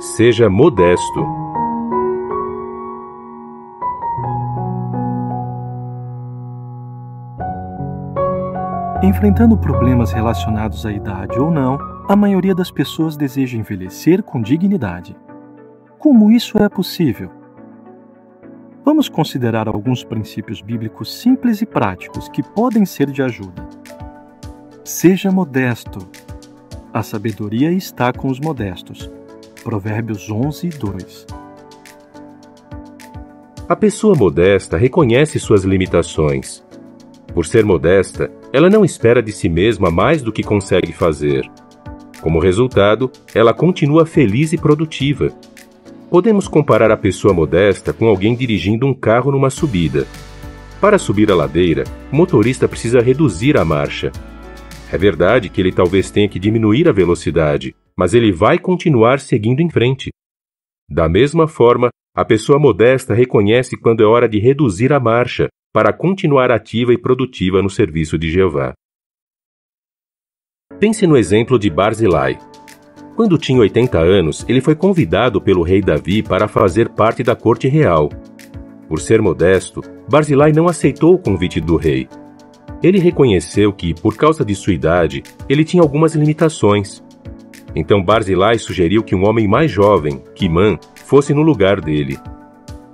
Seja modesto. Enfrentando problemas relacionados à idade ou não, a maioria das pessoas deseja envelhecer com dignidade. Como isso é possível? Vamos considerar alguns princípios bíblicos simples e práticos que podem ser de ajuda. Seja modesto. A sabedoria está com os modestos. Provérbios 11, 2. A pessoa modesta reconhece suas limitações. Por ser modesta, ela não espera de si mesma mais do que consegue fazer. Como resultado, ela continua feliz e produtiva. Podemos comparar a pessoa modesta com alguém dirigindo um carro numa subida. Para subir a ladeira, o motorista precisa reduzir a marcha. É verdade que ele talvez tenha que diminuir a velocidade, mas ele vai continuar seguindo em frente. Da mesma forma, a pessoa modesta reconhece quando é hora de reduzir a marcha para continuar ativa e produtiva no serviço de Jeová. Pense no exemplo de Barzilai. Quando tinha 80 anos, ele foi convidado pelo rei Davi para fazer parte da corte real. Por ser modesto, Barzilai não aceitou o convite do rei. Ele reconheceu que, por causa de sua idade, ele tinha algumas limitações. Então Barzilai sugeriu que um homem mais jovem, Kiman, fosse no lugar dele.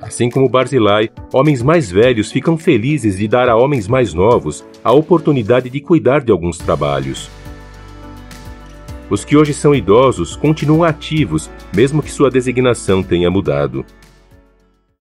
Assim como Barzilai, homens mais velhos ficam felizes de dar a homens mais novos a oportunidade de cuidar de alguns trabalhos. Os que hoje são idosos continuam ativos, mesmo que sua designação tenha mudado.